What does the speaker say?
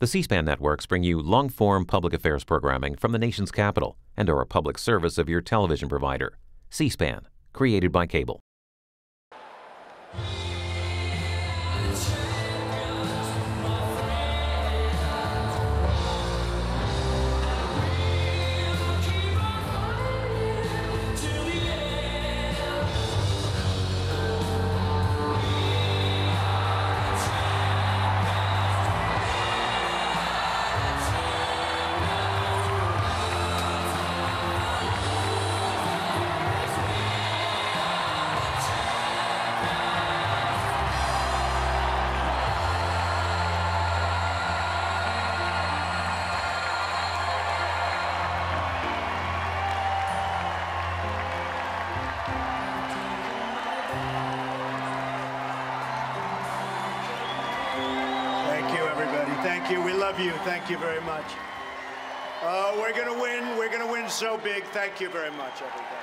The C SPAN networks bring you long form public affairs programming from the nation's capital and are a public service of your television provider. C SPAN, created by cable. Thank you. We love you. Thank you very much. Uh, we're going to win. We're going to win so big. Thank you very much, everybody.